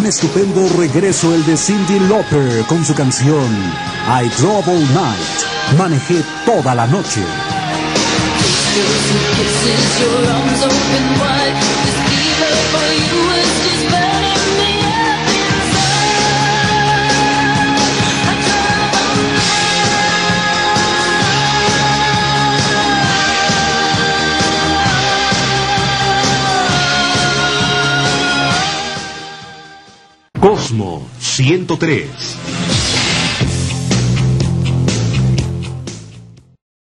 estupendo regreso el de Cindy Lauper con su canción I Drove All Night. Manejé toda la noche. Cosmo 103.